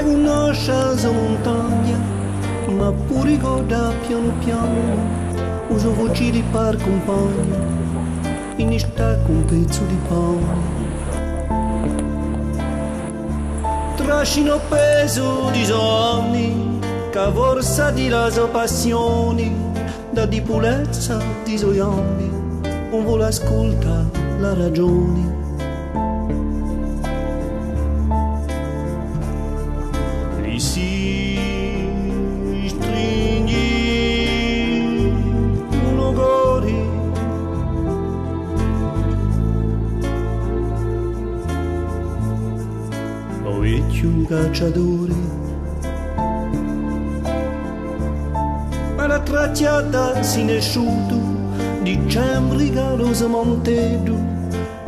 conosce la montagna, ma pure goda piano piano, uso voci di par compagno, in sta un pezzo di pane. Trascino peso di sonni, che forza di la sua passione, da di pulezza di suoi anni, non vuole ascoltare la ragione. Si stringi un ogori o ecchi un cacciatore. Alla tracciata si nessuto dicembre galoso montedo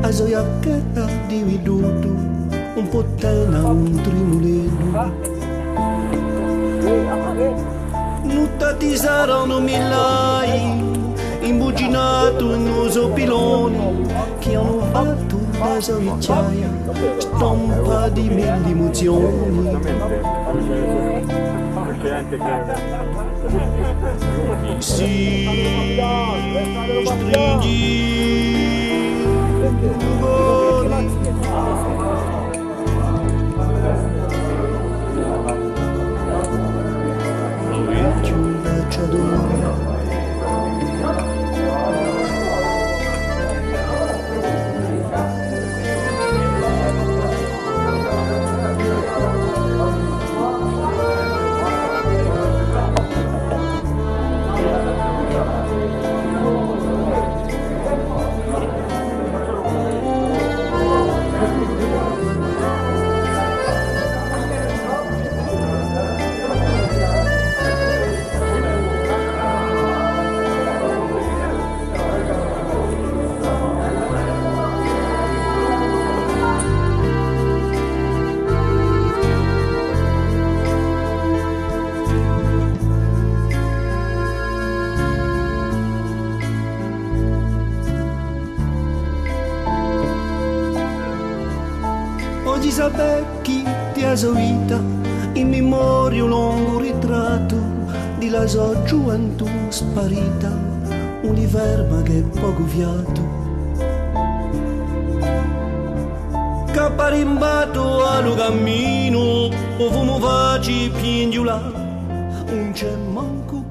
a soiacchetta di veduto un po' tena un trimuledo Nuttati saranno millai, imbuginato in uso piloni, che hanno fatto da savicciaia, stampa di mille emozioni. Si stringi Oggi sapecchi ti ha vita in memoria un lungo ritratto di la sua gioventù sparita, un'iverma che è poco fiato. Caparimbato allo cammino, o fumo faci pigliula, un c'è manco